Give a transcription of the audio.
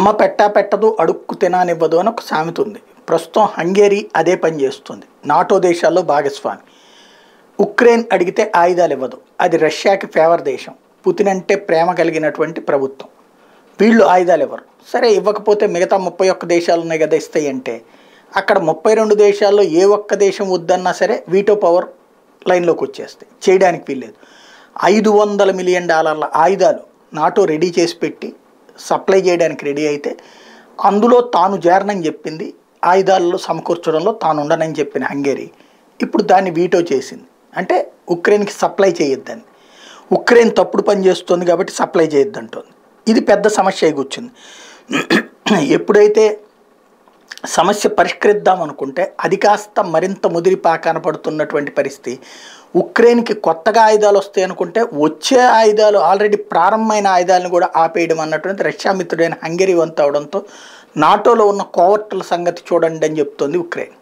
అమ్మ పెట్టా పెట్టదు అడుక్కు తిననివ్వదు అని ఒక సామెత ఉంది. ప్రస్తుతం హంగేరీ అదే పని చేస్తుంది. నాటో దేశాల్లో భాగస్వామి. ఉక్రెయిన్ అడిగితే ఆయుధాలు ఇవ్వదు. అది రష్యాకి ఫేవర్ దేశం. పుతిన్ అంటే ప్రేమ కలిగినటువంటి ప్రభుత్వం. వీళ్ళు ఆయుధాలు ఇవ్వరు. సరే ఇవ్వకపోతే మిగతా ముప్పై ఒక్క దేశాలు ఉన్నాయి కదా ఇస్తాయి అంటే అక్కడ ముప్పై రెండు దేశాల్లో ఏ ఒక్క దేశం వద్దన్నా సరే వీటో పవర్ లైన్లోకి వచ్చేస్తాయి. చేయడానికి వీల్లేదు. ఐదు వందల మిలియన్ డాలర్ల ఆయుధాలు నాటో రెడీ చేసి పెట్టి సప్లై చేయడానికి రెడీ అయితే అందులో తాను చేరనని చెప్పింది ఆయుధాలలో సమకూర్చడంలో తాను ఉండనని చెప్పిన హంగేరీ ఇప్పుడు దాన్ని వీటో చేసింది. అంటే ఉక్రెయిన్కి సప్లై చేయొద్దని. ఉక్రెయిన్ తప్పుడు పని చేస్తుంది కాబట్టి సప్లై చేయొద్దంటుంది. ఇది పెద్ద సమస్య కూర్చుంది. ఎప్పుడైతే సమస్య పరిష్కరిద్దాం అనుకుంటే అది కాస్త మరింత ముదిరిపా కనపడుతున్నటువంటి పరిస్థితి. ఉక్రెయిన్కి కొత్తగా ఆయుధాలు వస్తాయి అనుకుంటే వచ్చే ఆయుధాలు ఆల్రెడీ ప్రారంభమైన ఆయుధాలను కూడా ఆపేయడం అన్నటువంటి రష్యా మిత్రుడైన హంగరీ వంతు అవడంతో నాటోలో ఉన్న కోవర్టుల సంగతి చూడండి అని చెప్తోంది ఉక్రెయిన్.